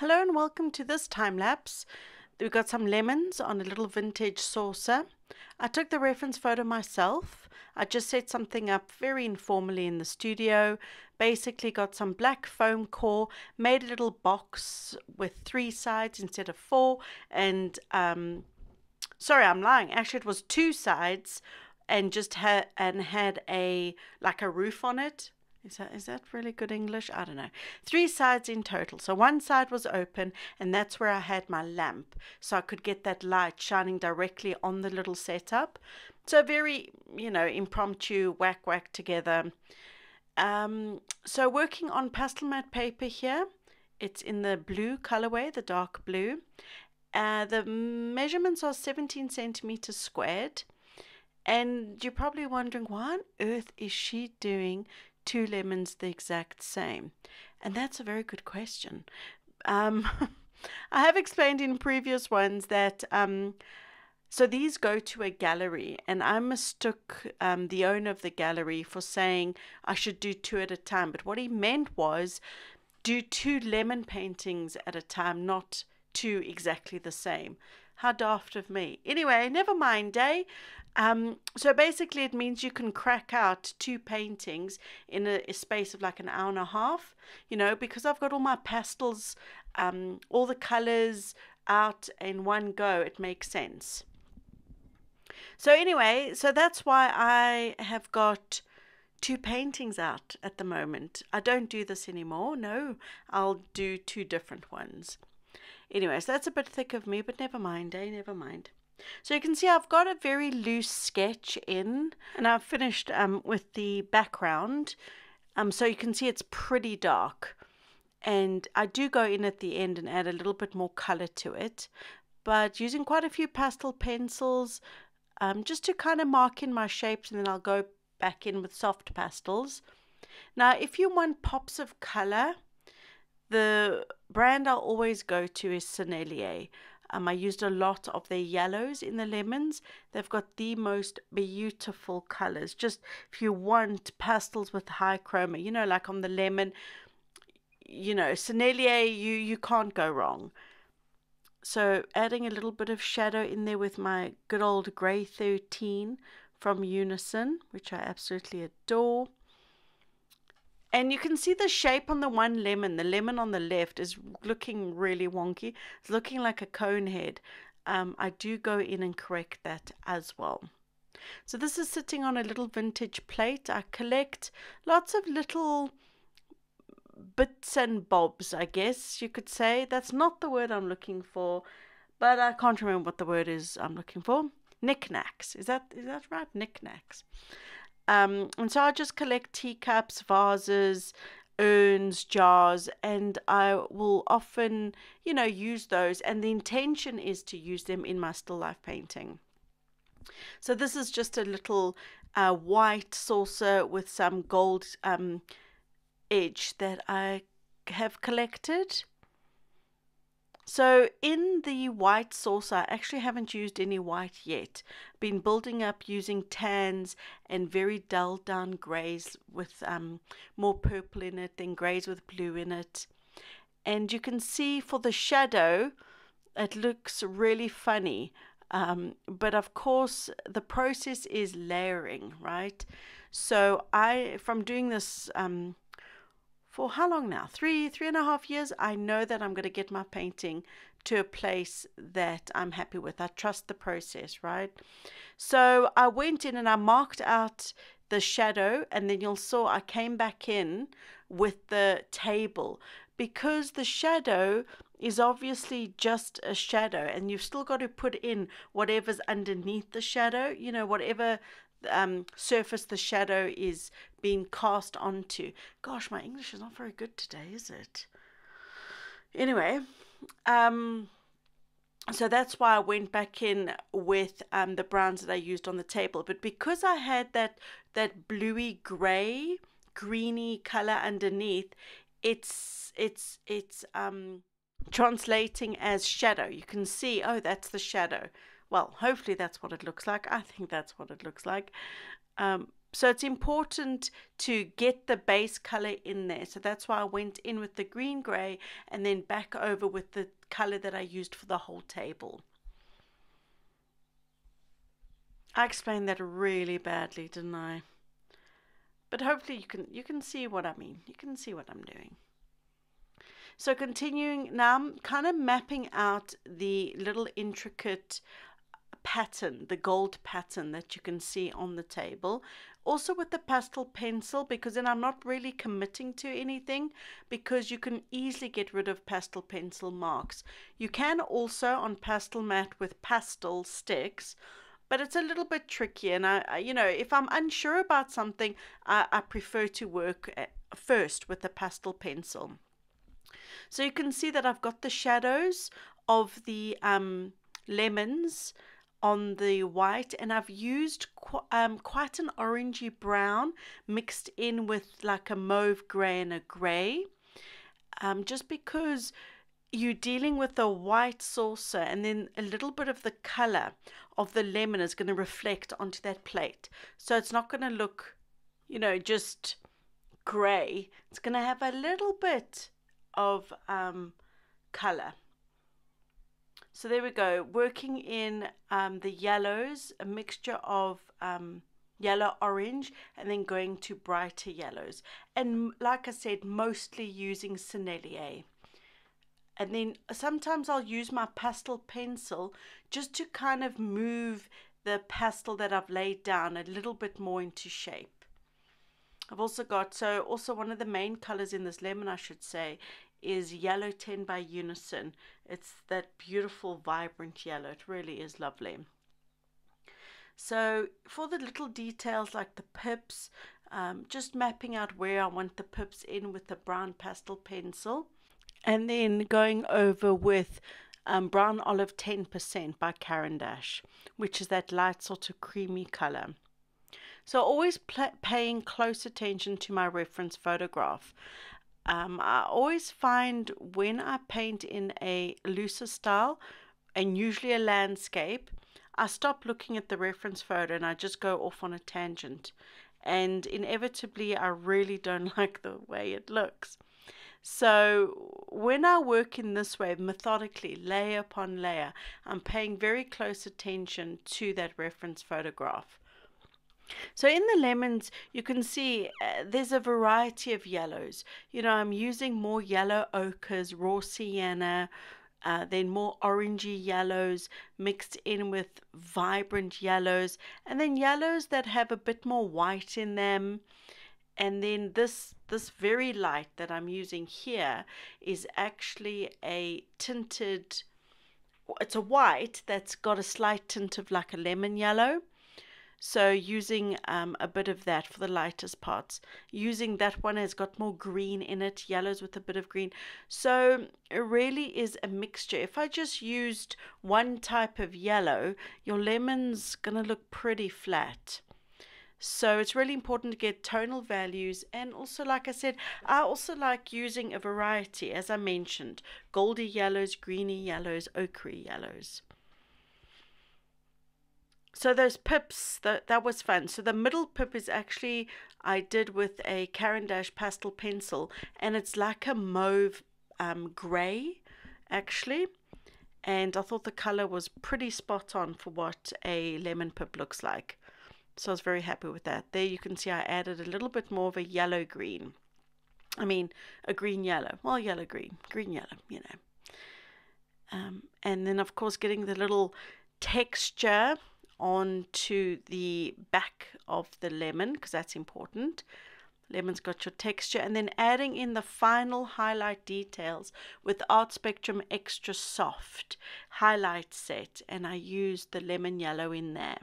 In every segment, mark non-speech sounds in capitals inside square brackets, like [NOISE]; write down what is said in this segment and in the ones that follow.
Hello and welcome to this time lapse. We've got some lemons on a little vintage saucer. I took the reference photo myself. I just set something up very informally in the studio. Basically got some black foam core, made a little box with three sides instead of four, and um, sorry, I'm lying. Actually, it was two sides, and just had and had a like a roof on it is that is that really good English? I don't know. Three sides in total. So one side was open and that's where I had my lamp. So I could get that light shining directly on the little setup. So very, you know, impromptu whack whack together. Um, so working on Pastelmat paper here. It's in the blue colorway, the dark blue. Uh, the measurements are 17 centimeters squared. And you're probably wondering, why on earth is she doing two lemons the exact same? And that's a very good question. Um, [LAUGHS] I have explained in previous ones that um, so these go to a gallery, and I mistook um, the owner of the gallery for saying I should do two at a time. But what he meant was do two lemon paintings at a time, not two exactly the same. How daft of me. Anyway, never mind, eh? Um, so basically, it means you can crack out two paintings in a, a, space of like an hour and a half, you know, because I've got all my pastels, um, all the colors out in one go, it makes sense. So, anyway, so that's why I have got two paintings out at the moment. I don't do this anymore. No, I'll do two different ones. Anyways, that's a bit thick of me, but never mind, eh? Never mind. So you can see I've got a very loose sketch in and I've finished um, with the background. Um, so you can see it's pretty dark. And I do go in at the end and add a little bit more color to it. But using quite a few pastel pencils um, just to kind of mark in my shapes and then I'll go back in with soft pastels. Now if you want pops of color, the brand I'll always go to is Sennelier. Um, I used a lot of their yellows in the lemons. They've got the most beautiful colors. Just if you want pastels with high chroma, you know, like on the lemon, you know, Sennelier, you, you can't go wrong. So adding a little bit of shadow in there with my good old Grey 13 from Unison, which I absolutely adore. And you can see the shape on the one lemon. The lemon on the left is looking really wonky. It's looking like a cone head. Um, I do go in and correct that as well. So this is sitting on a little vintage plate. I collect lots of little bits and bobs, I guess you could say. That's not the word I'm looking for, but I can't remember what the word is I'm looking for. Knickknacks. Is that is that right? Knickknacks. Um, and so I just collect teacups, vases, urns, jars, and I will often, you know, use those. And the intention is to use them in my still life painting. So this is just a little uh, white saucer with some gold um, edge that I have collected. So in the white sauce, I actually haven't used any white yet. Been building up using tans and very dull down greys with um, more purple in it, then greys with blue in it. And you can see for the shadow, it looks really funny. Um, but of course, the process is layering, right? So I, from doing this um, for how long now? Three, three and a half years. I know that I'm going to get my painting to a place that I'm happy with. I trust the process, right? So I went in and I marked out the shadow, and then you'll saw I came back in with the table because the shadow is obviously just a shadow and you've still got to put in whatever's underneath the shadow you know whatever um, surface the shadow is being cast onto. Gosh, my English is not very good today, is it? Anyway, um, so that's why I went back in with um, the browns that I used on the table. But because I had that that bluey grey, greeny color underneath, it's it's it's um translating as shadow. You can see, oh, that's the shadow. Well, hopefully that's what it looks like. I think that's what it looks like. Um, so it's important to get the base color in there. So that's why I went in with the green gray and then back over with the color that I used for the whole table. I explained that really badly, didn't I? But hopefully you can you can see what I mean. You can see what I'm doing. So continuing now I'm kind of mapping out the little intricate pattern, the gold pattern that you can see on the table. Also with the pastel pencil because then I'm not really committing to anything because you can easily get rid of pastel pencil marks. You can also on Pastelmat with pastel sticks but it's a little bit tricky and I, I, you know if i'm unsure about something I, I prefer to work uh, first with the pastel pencil so you can see that i've got the shadows of the um, lemons on the white and I've used qu um, quite an orangey brown mixed in with like a mauve grey and a grey um, just because you're dealing with a white saucer and then a little bit of the color of the lemon is going to reflect onto that plate. So it's not going to look you know just gray. It's going to have a little bit of um, color so there we go, working in um, the yellows, a mixture of um, yellow orange and then going to brighter yellows. And like I said, mostly using Sennelier. And then sometimes I'll use my pastel pencil just to kind of move the pastel that I've laid down a little bit more into shape. I've also got, so also one of the main colors in this lemon, I should say, is Yellow 10 by Unison. It's that beautiful, vibrant yellow. It really is lovely. So for the little details like the pips, um, just mapping out where I want the pips in with the brown pastel pencil. And then going over with um, Brown Olive 10% by Caran d'Ache, which is that light sort of creamy color. So always paying close attention to my reference photograph. Um, I always find when I paint in a looser style and usually a landscape, I stop looking at the reference photo and I just go off on a tangent. And inevitably, I really don't [LAUGHS] like the way it looks. So, when I work in this way, methodically, layer upon layer, I'm paying very close attention to that reference photograph. So in the lemons, you can see uh, there's a variety of yellows. You know, I'm using more yellow ochres, raw sienna, uh, then more orangey yellows mixed in with vibrant yellows, and then yellows that have a bit more white in them. And then this this very light that I'm using here is actually a tinted. It's a white that's got a slight tint of like a lemon yellow so using um, a bit of that for the lightest parts. Using that one has got more green in it, yellows with a bit of green. So it really is a mixture. If I just used one type of yellow, your lemon's going to look pretty flat. So it's really important to get tonal values and also like I said, I also like using a variety as I mentioned, goldy yellows, greeny yellows, ochre yellows. So those pips, that, that was fun. So the middle pip is actually, I did with a Caran d'Ache pastel pencil and it's like a mauve um, grey actually. And I thought the color was pretty spot on for what a lemon pip looks like. So I was very happy with that. There you can see I added a little bit more of a yellow green. I mean, a green yellow. Well, yellow green, green yellow, you know. Um, and then, of course, getting the little texture onto the back of the lemon because that's important. Lemon's got your texture and then adding in the final highlight details with Art Spectrum Extra Soft highlight set and I used the lemon yellow in there.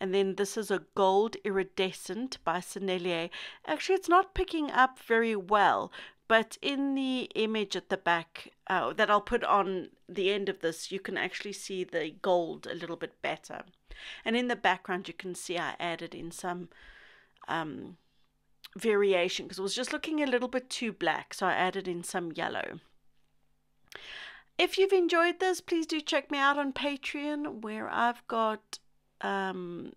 And then this is a gold iridescent by Sennelier. Actually, it's not picking up very well, but in the image at the back uh, that I'll put on the end of this, you can actually see the gold a little bit better. And in the background, you can see I added in some um, variation because it was just looking a little bit too black. So I added in some yellow. If you've enjoyed this, please do check me out on Patreon where I've got um,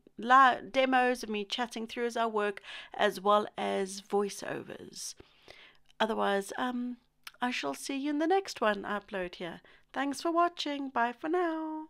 demos of me chatting through as I work, as well as voiceovers. Otherwise, um, I shall see you in the next one I upload here. Thanks for watching. Bye for now.